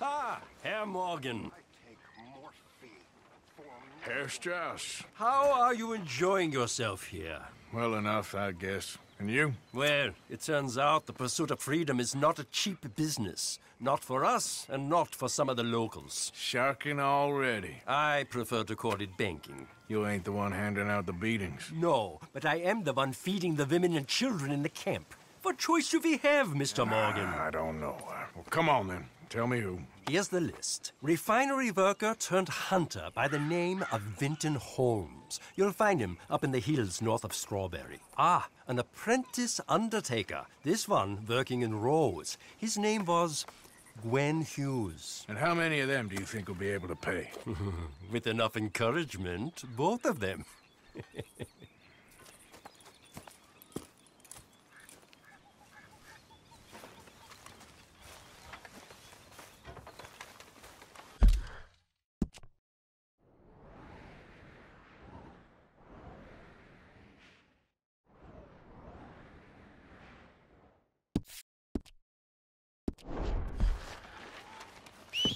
Ah, Herr Morgan. Herr Strauss. How are you enjoying yourself here? Well enough, I guess. And you? Well, it turns out the pursuit of freedom is not a cheap business. Not for us, and not for some of the locals. Sharking already. I prefer to call it banking. You ain't the one handing out the beatings. No, but I am the one feeding the women and children in the camp. What choice do we have, Mr. Morgan? I don't know. Uh, Well, come on then. Tell me who. Here's the list. Refinery worker turned hunter by the name of Vinton Holmes. You'll find him up in the hills north of Strawberry. Ah, an apprentice undertaker. This one working in Rhodes. His name was Gwyn Hughes. And how many of them do you think will be able to pay? With enough encouragement, both of them.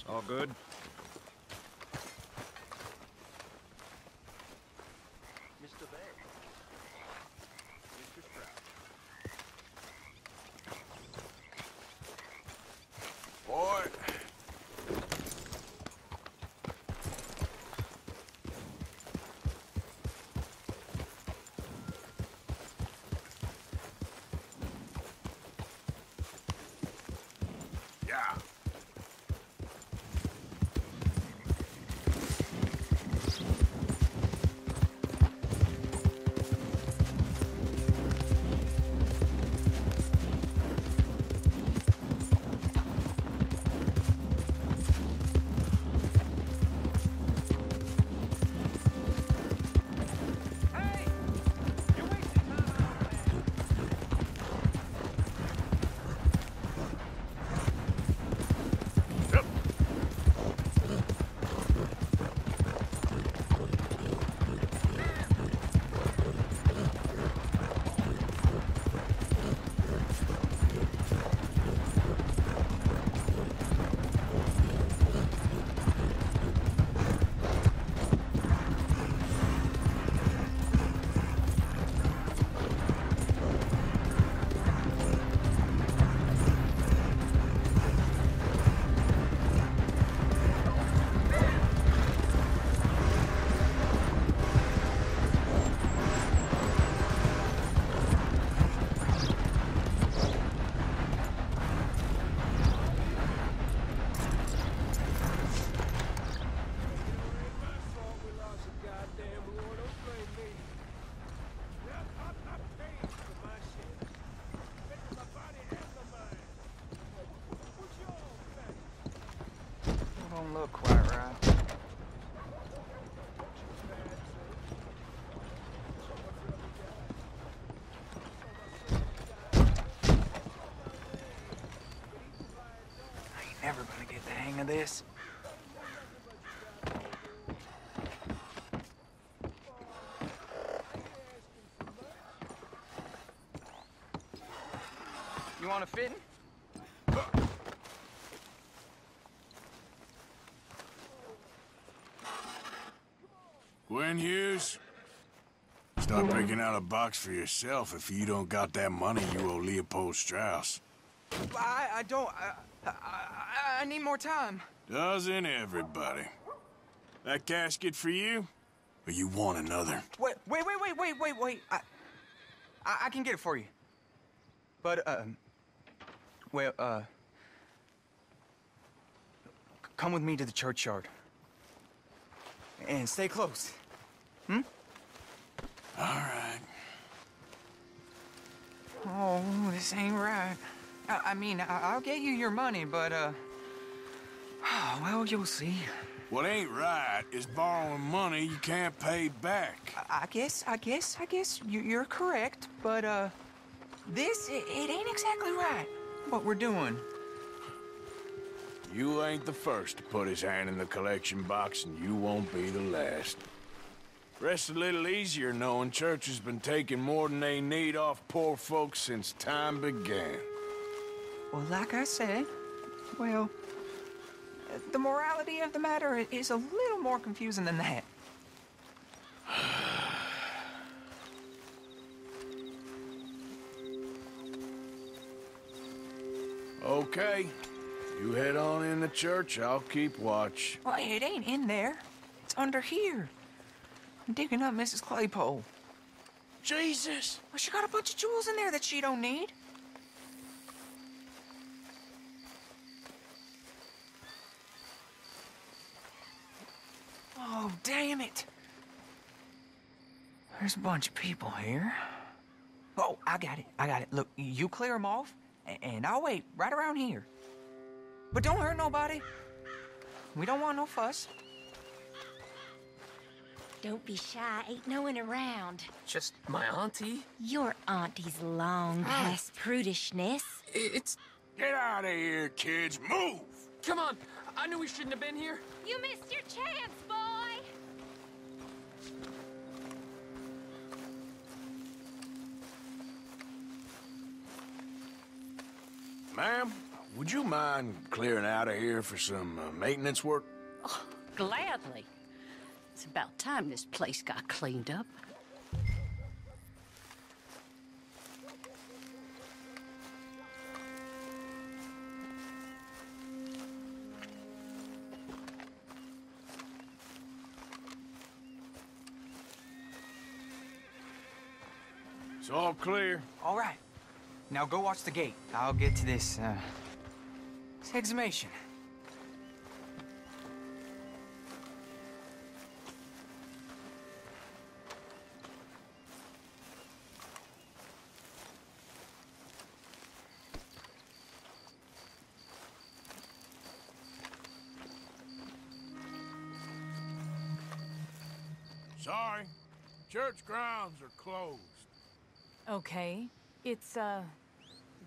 All good? Look quite right. Never gonna get the hang of this. You want a fitting? Gwyn Hughes? Start picking out a box for yourself if you don't got that money you owe Leopold Strauss. I, I don't. I, I, I- need more time. Doesn't everybody? That casket for you? Or you want another? Wait, wait, wait, wait, wait, wait, wait. I, I, I can get it for you. But, um, well, uh, come with me to the churchyard. And stay close. All right. Oh, this ain't right. I, I mean, I, I'll get you your money, but, uh, well, you'll see. What ain't right is borrowing money you can't pay back. I, I guess, I guess, I guess you, you're correct, but, uh, this, it, it ain't exactly right, what we're doing. You ain't the first to put his hand in the collection box, and you won't be the last. Rest a little easier knowing church has been taking more than they need off poor folks since time began. Well, like I said, well, the morality of the matter is a little more confusing than that. Okay. You head on in the church, I'll keep watch. Well, it ain't in there. It's under here. I'm digging up Mrs. Claypole. Jesus! Well, she got a bunch of jewels in there that she don't need. Oh, damn it. There's a bunch of people here. Oh, I got it. I got it. Look, you clear them off, and I'll wait right around here. But don't hurt nobody. We don't want no fuss. Don't be shy, ain't no one around. Just my auntie? Your auntie's long past prudishness. It's. Get out of here, kids! Move! Come on! I knew we shouldn't have been here. You missed your chance, boy! Ma'am, would you mind clearing out of here for some uh, maintenance work? Oh, Gladly. It's about time this place got cleaned up. It's all clear. All right. Now go watch the gate. I'll get to this, uh, this exhumation. Sorry. Church grounds are closed. Okay. It's, uh,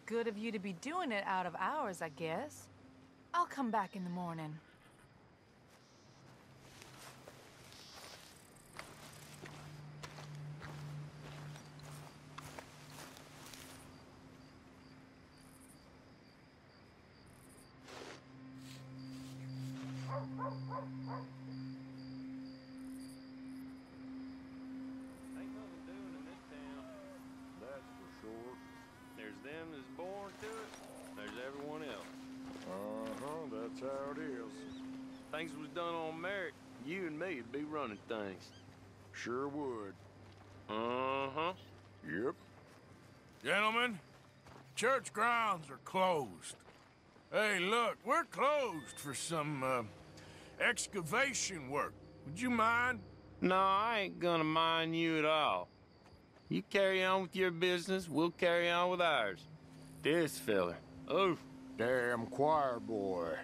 good of you to be doing it out of hours, I guess. I'll come back in the morning. Ain't nothing doing in this town. That's for sure. There's them that's born to it. There's everyone else. Uh-huh, that's how it is. Things was done on merit. You and me'd be running things. Sure would. Uh-huh. Yep. Gentlemen, church grounds are closed. Hey, look, we're closed for some uh, excavation work. Would you mind? No, I ain't gonna mind you at all. You carry on with your business, we'll carry on with ours. This fella. Oh, damn choir boy.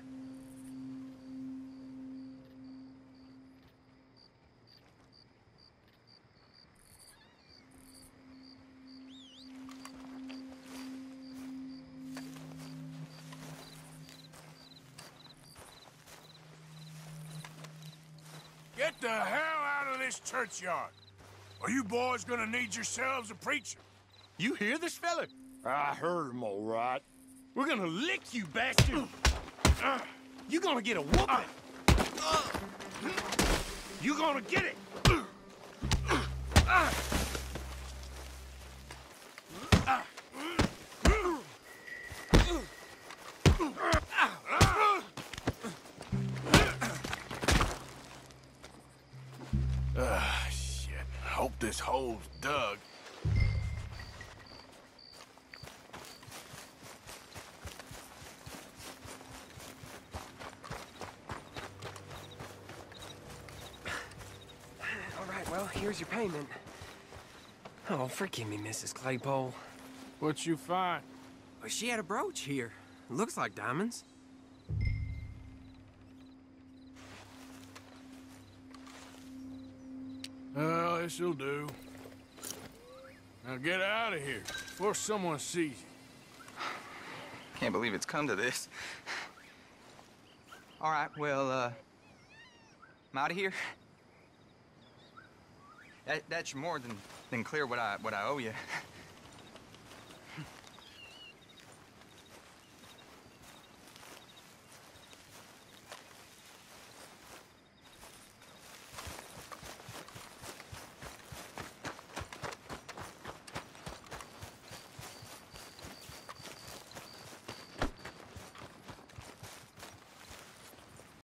The hell out of this churchyard. Are you boys gonna need yourselves a preacher? You hear this fella? I heard him all right. We're gonna lick you, bastard. Uh, you gonna get a whooping. You gonna get it. Ah, this hole's dug. All right, well, here's your payment. Oh, forgive me, Mrs. Claypole. What you find? Well, She had a brooch here. Looks like diamonds. This'll do. Now get out of here before someone sees you. Can't believe it's come to this. All right, well, uh, I'm out of here. That, that's more than, than clear what I what I owe you.